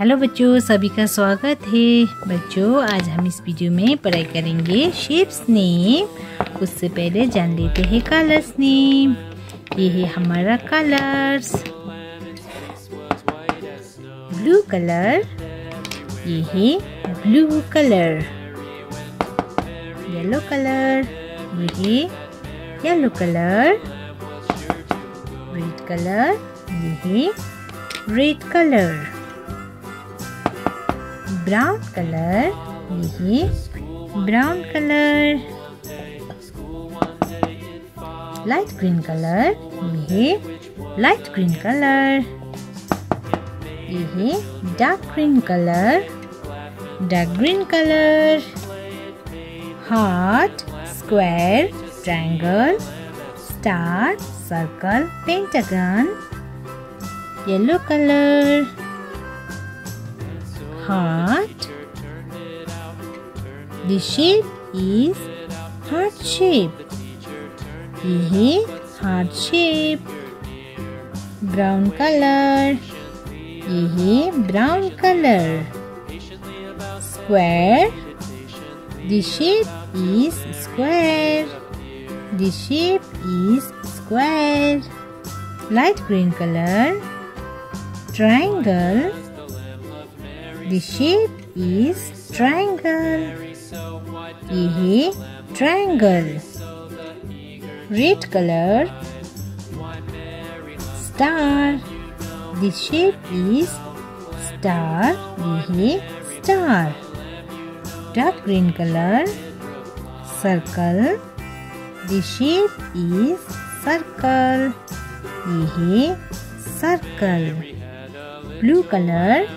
Hello बच्चों, सभी का स्वागत है। बच्चों, आज हम इस वीडियो में पढ़ाई करेंगे शेप्स नेम उससे पहले जान लेते हैं कलर्स नेम ये है हमारा कलर्स। Blue colour. ये है ब्लू कलर। Yellow colour. ये है येलो कलर। Red colour. ये है रेड कलर। ब्राउन कलर ये brown colour light green colour ये लाइट ग्रीन कलर ये dark green colour dark green colour heart square triangle star circle pentagon yellow colour heart. The shape is heart shape. ये heart shape. Brown color. ये brown color. Square. The shape is square. The shape is square. Light green color. Triangle. The shape is triangle. ये है triangle red colour star the shape is star ये है star dark green colour circle the shape is circle ये है circle blue colour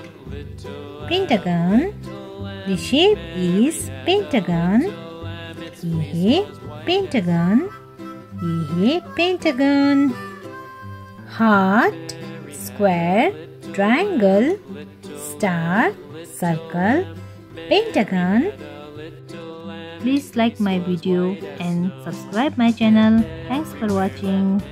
pentagon. The shape is pentagon. Yeh pentagon. Yeh pentagon. Heart, square, triangle, star, circle, pentagon. Please like my video and subscribe my channel. Thanks for watching.